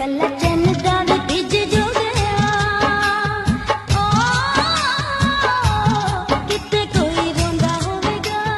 ਕੱਲਾ ਚੰਨ ਦਾ ਵੀ ਭਿੱਜ